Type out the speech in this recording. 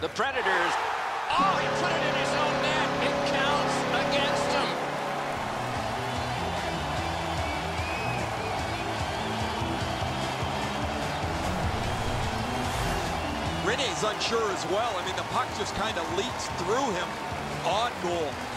The Predators. Oh, he put it in his own net. It counts against him. Rene's unsure as well. I mean, the puck just kind of leaks through him. Odd goal.